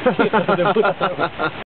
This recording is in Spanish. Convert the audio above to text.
Hijo de puta.